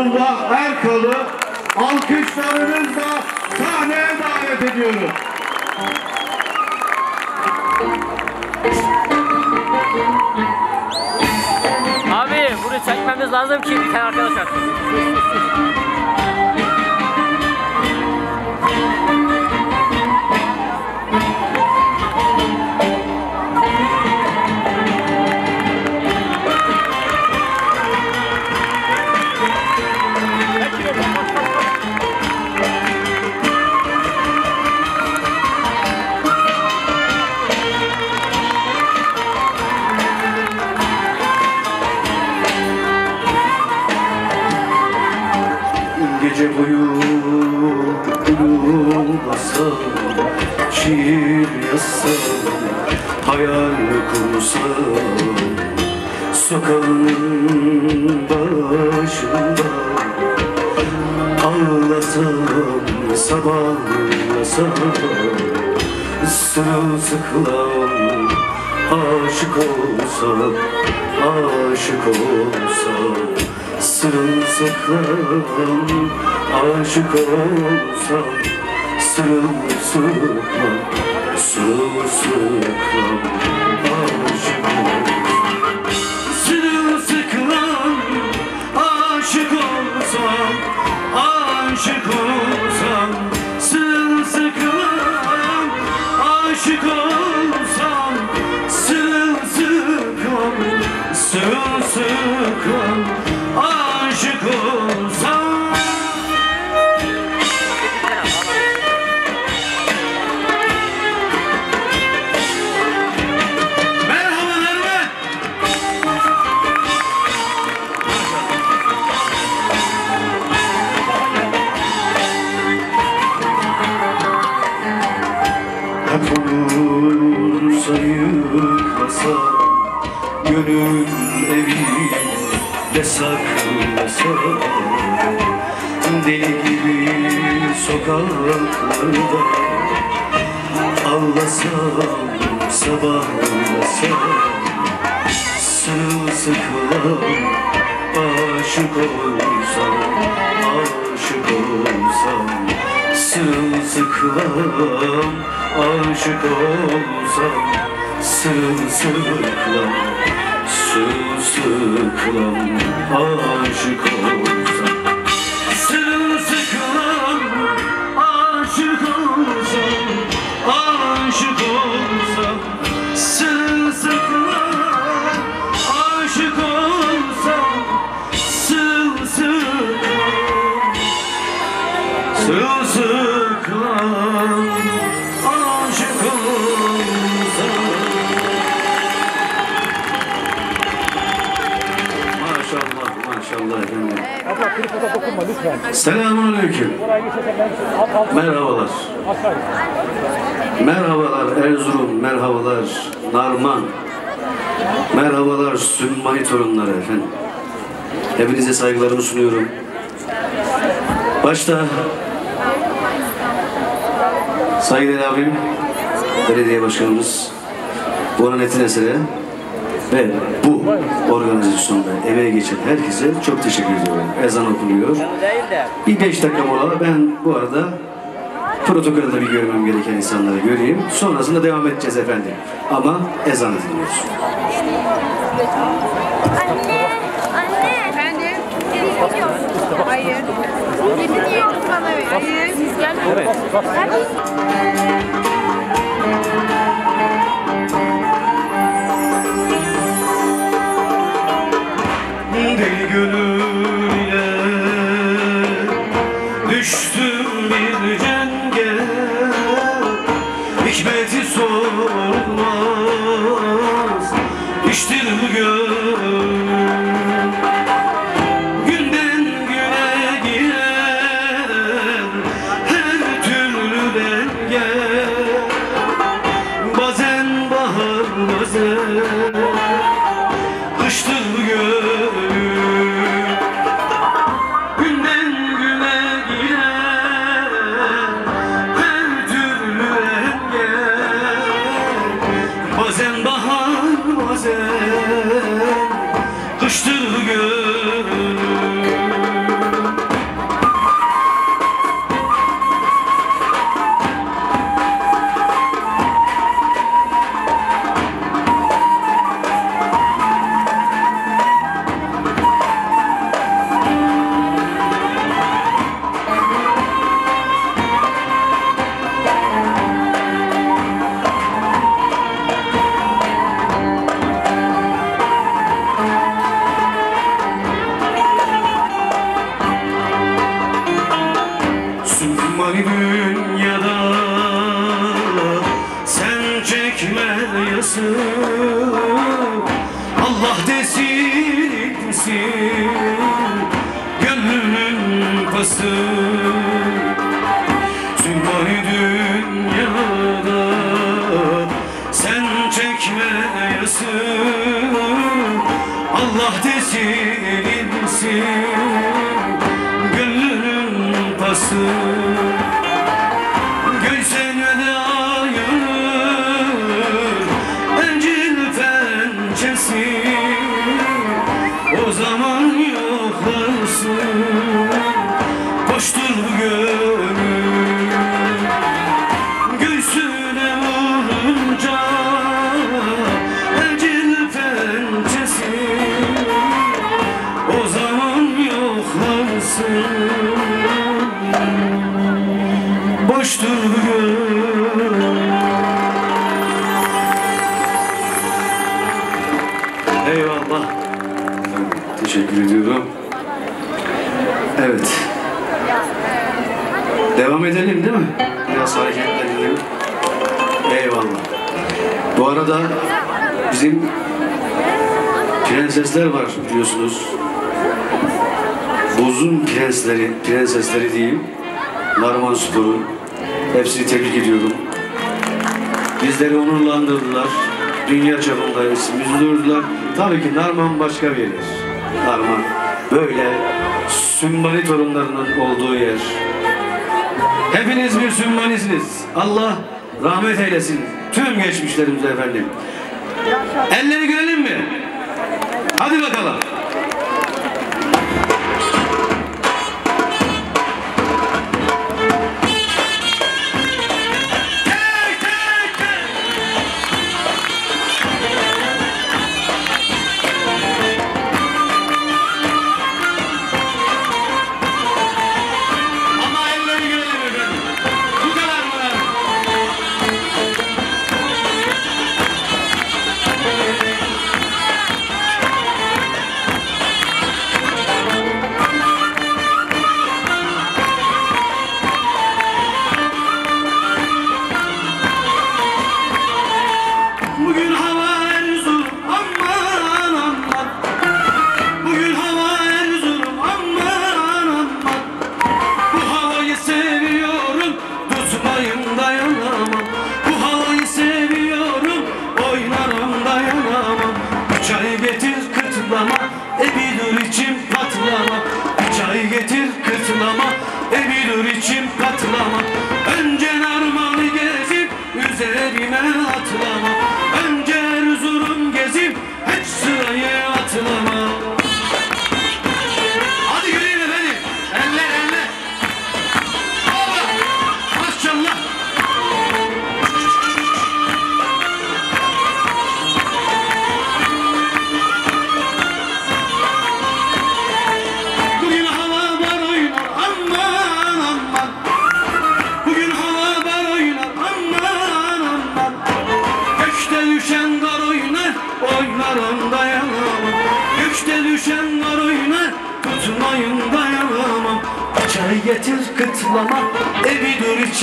Nurullah Erkal'ı alkışlarınızla sahneye davet ediyorum. Abi bunu çekmemiz lazım ki bir tane arkadaş. Sabahlasam Sırılsıklam Aşık olsam Aşık olsam Sırılsıklam. Aşık olsam Sırılsıklam Sırılsıklam. Aşık olsam sokaklarda Ağlasam sabahlasam Sırılsıklam aşık olsam Aşık olsam Sırılsıklam aşık olsam Sırılsıklam Sırılsıklam aşık olsam tripota. Selamun aleyküm. Merhabalar. Merhabalar Erzurum, merhabalar Narman. Merhabalar Sümmani torunları efendim. Hepinize saygılarımı sunuyorum. Başta saygıdeğer abim, belediye başkanımız Boran Etin Eser'e ve bu organizasyonda emeğe geçen herkese çok teşekkür ediyorum. Ezan okunuyor. Bir beş dakika mola. Ben bu arada protokolde bir görmem gereken insanları göreyim. Sonrasında devam edeceğiz efendim. Ama ezan dinliyoruz. Anne, anne. Efendim? Hayır. Yedi niye bana ver? Hayır. Siz gelmeyin. Evet. Gönül bazen Kıştır gün çekmeyesin Allah desin insin Gönlün tasın. Bu arada bizim prensesler var biliyorsunuz. Buzun prensleri, prensesleri diyeyim. Narman Spor'u. Hepsini tebrik ediyorum. Bizleri onurlandırdılar. Dünya çapında ismimizi duyurdular. Tabii ki Narman başka bir yer. Narman. Böyle sümbani torunlarının olduğu yer. Hepiniz bir sümbanisiniz. Allah Rahmet eylesin tüm geçmişlerimize efendim. Elleri görelim mi? Hadi bakalım.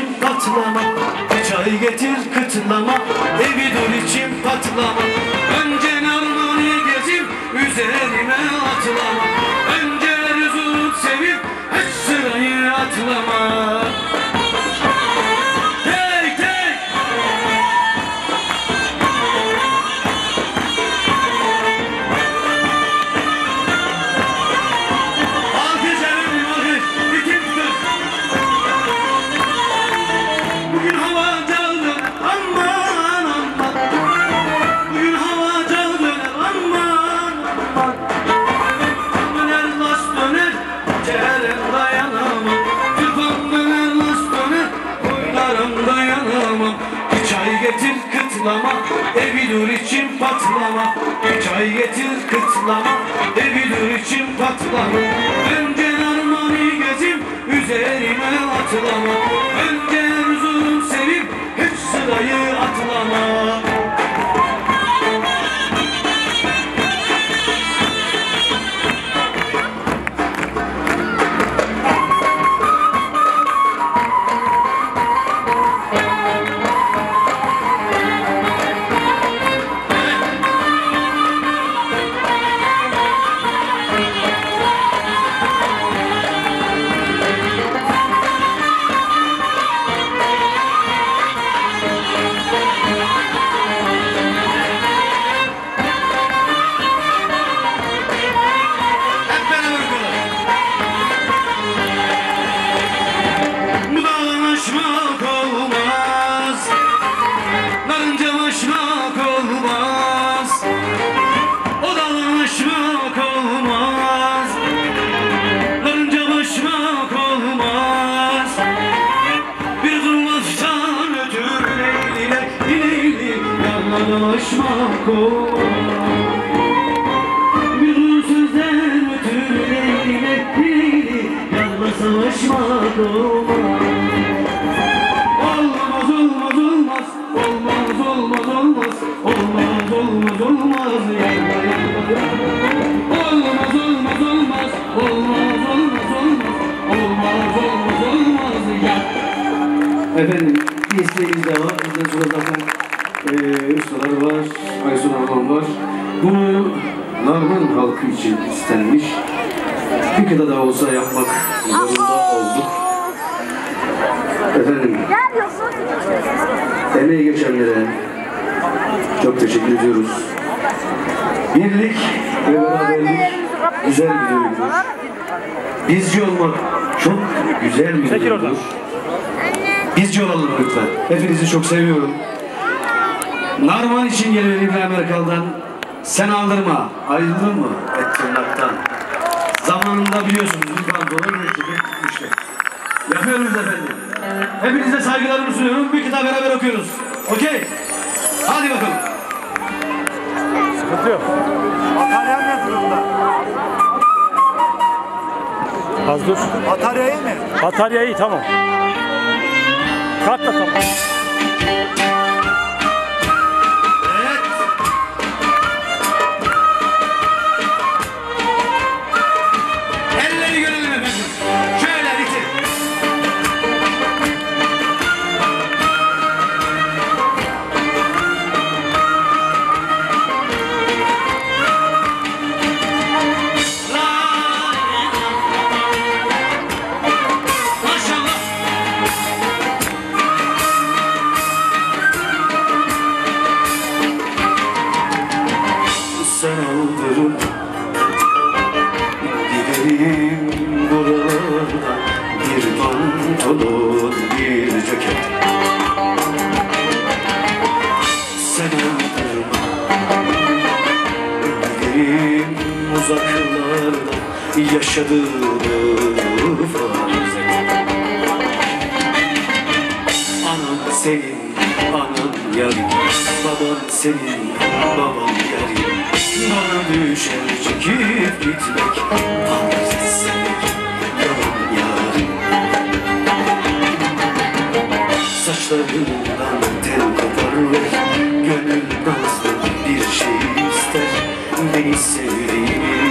içim patlama. Bıçağı getir kıtlama Evi dur içim patlama. Ebilur için patlama Üç ay getir kıtlama. Evi Ebilur için patlama Önce narmani gezim Üzerime atlama. Önce Erzurum sevip Hiç sırayı atlama. Savaşmak olmaz Yüzün sözden ötürü değil ettiğini Yanla savaşmak olmaz Olmaz olmaz olmaz. Olmaz olmaz olmaz. Olmaz olmaz olmaz. Yanma yanma. Olmaz olmaz olmaz. Olmaz olmaz olmaz. Olmaz olmaz olmaz. Ya Efendim bir isteğimiz de var. Bizden sonra zaten eee ustalar var. Aysun Arman var. Bunu Narman halkı için istenmiş. Bir kadar daha olsa yapmak zorunda olduk. Efendim emeği geçenlere çok teşekkür ediyoruz. Birlik ve beraberlik güzel bir duygudur. Bizci olmak çok güzel bir duygudur. Bizci olalım lütfen. Hepinizi çok seviyorum. Narman için gelen İbrahim Erkal'dan sen aldırma, ayrıldın mı et tırnaktan. Zamanında biliyorsunuz bir çıkıp gitmişti. Yapıyoruz efendim. Hepinize saygılarımı sunuyorum. Bir kitap beraber okuyoruz. Okey? Hadi bakalım. Sıkıntı yok. Batarya ne durumda? Az dur. Batarya iyi mi? Batarya iyi tamam. Kart da tamam. Yaşadığımı farz Anan senin, anan yarim Baban senin, baban yarim Bana düşer çekip gitmek. Farz yarim Saçlarından tel kopar ver Gönül nazlı bir şey ister. Beni sevdiğini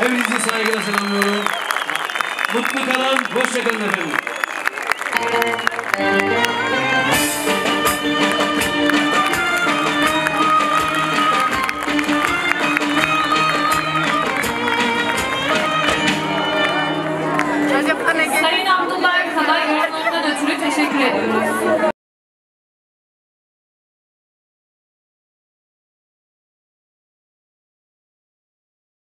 hepinizi saygıyla selamlıyorum. Mutlu kalın, hoşça kalın efendim. Sayın Abdullah Erkal'a yorumlarından ötürü teşekkür ediyoruz.